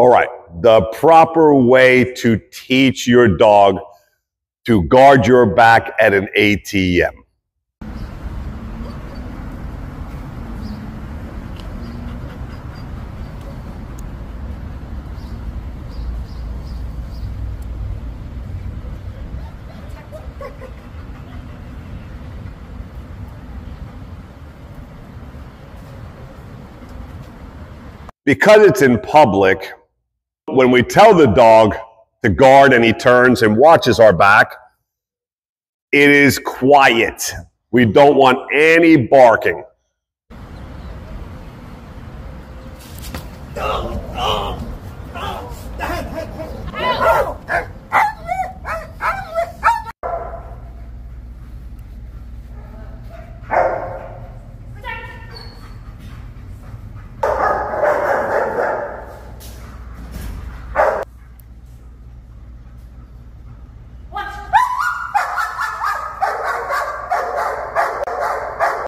All right. The proper way to teach your dog to guard your back at an ATM. Because it's in public, when we tell the dog to guard and he turns and watches our back, it is quiet. We don't want any barking.